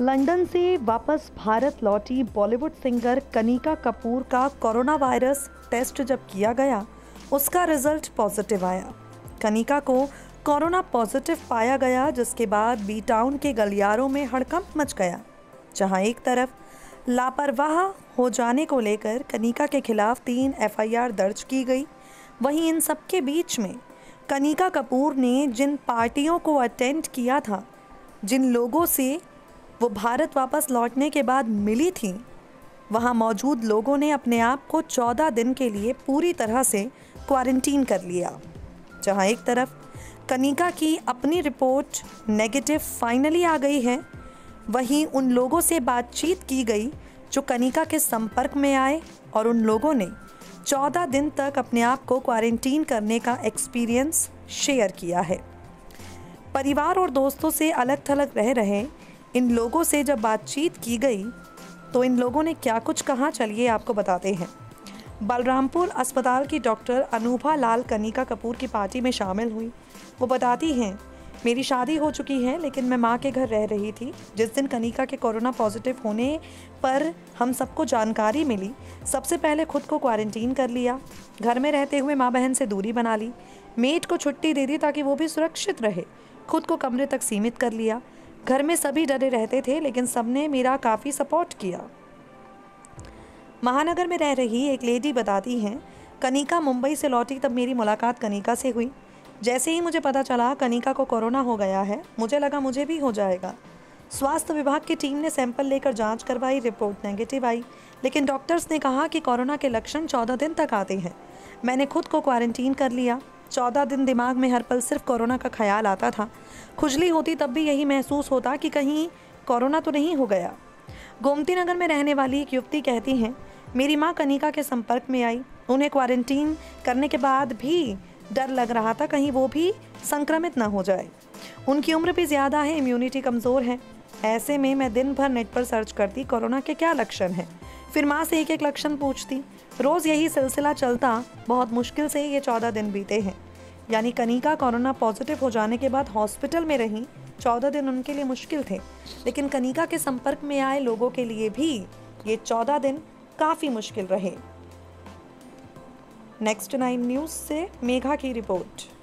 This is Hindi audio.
वापस भारत लौटी बॉलीवुड सिंगर कनिका कपूर का कोरोना वायरस टेस्ट जब किया गया, उसका रिज़ल्ट पॉजिटिव आया। कनिका को कोरोना पॉजिटिव पाया गया, जिसके बाद बी टाउन के गलियारों में हड़कंप मच गया, जहाँ एक तरफ़ लापरवाह हो जाने को लेकर कनिका के खिलाफ तीन एफआईआर दर्ज की गई। वहीं इन सब के बीच में कनिका कपूर ने जिन पार्टियों को अटेंड किया था, जिन लोगों से वो भारत वापस लौटने के बाद मिली थी। वहाँ मौजूद लोगों ने अपने आप को चौदह दिन के लिए पूरी तरह से क्वारंटीन कर लिया, जहाँ एक तरफ़ कनिका की अपनी रिपोर्ट नेगेटिव फाइनली आ गई है, वहीं उन लोगों से बातचीत की गई जो कनिका के संपर्क में आए और उन लोगों ने चौदह दिन तक अपने आप को क्वारंटीन करने का एक्सपीरियंस शेयर किया है। परिवार और दोस्तों से अलग थलग रह रहे इन लोगों से जब बातचीत की गई तो इन लोगों ने क्या कुछ कहा? चलिए आपको बताते हैं। बलरामपुर अस्पताल की डॉक्टर अनूभा लाल कनिका कपूर की पार्टी में शामिल हुई। वो बताती हैं, मेरी शादी हो चुकी है, लेकिन मैं माँ के घर रह रही थी। जिस दिन कनिका के कोरोना पॉजिटिव होने पर हम सबको जानकारी मिली, सबसे पहले खुद को क्वारंटीन कर लिया। घर में रहते हुए माँ बहन से दूरी बना ली। मेट को छुट्टी दे दी ताकि वो भी सुरक्षित रहे। खुद को कमरे तक सीमित कर लिया। घर में सभी डरे रहते थे, लेकिन सबने मेरा काफ़ी सपोर्ट किया। महानगर में रह रही एक लेडी बताती हैं, कनिका मुंबई से लौटी तब मेरी मुलाकात कनिका से हुई। जैसे ही मुझे पता चला, कनिका को कोरोना हो गया है, मुझे लगा मुझे भी हो जाएगा। स्वास्थ्य विभाग की टीम ने सैंपल लेकर जाँच करवाई, रिपोर्ट नेगेटिव आई, लेकिन डॉक्टर्स ने कहा कि कोरोना के लक्षण चौदह दिन तक आते हैं। मैंने खुद को क्वारंटीन कर लिया। चौदह दिन दिमाग में हर पल सिर्फ़ कोरोना का ख्याल आता था। खुजली होती तब भी यही महसूस होता कि कहीं कोरोना तो नहीं हो गया। गोमती नगर में रहने वाली एक युवती कहती हैं, मेरी माँ कनिका के संपर्क में आई। उन्हें क्वारंटीन करने के बाद भी डर लग रहा था कहीं वो भी संक्रमित ना हो जाए। उनकी उम्र भी ज़्यादा है इम्यूनिटी कमज़ोर है। ऐसे में मैं दिन भर नेट पर सर्च करती, कोरोना के क्या लक्षण हैं? फिर माँ से एक एक लक्षण पूछती, रोज़ यही सिलसिला चलता, बहुत मुश्किल से ये चौदह दिन बीते हैं। यानी कनिका कोरोना पॉजिटिव हो जाने के बाद हॉस्पिटल में रहीं, चौदह दिन उनके लिए मुश्किल थे। लेकिन कनिका के संपर्क में आए लोगों के लिए भी ये चौदह दिन काफ़ी मुश्किल रहे। नेक्स्ट नाइन न्यूज़ से मेघा की रिपोर्ट।